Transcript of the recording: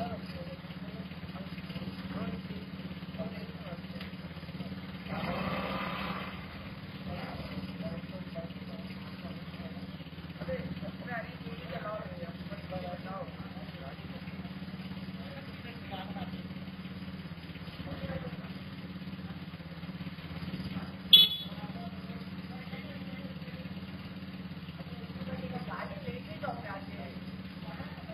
Oh.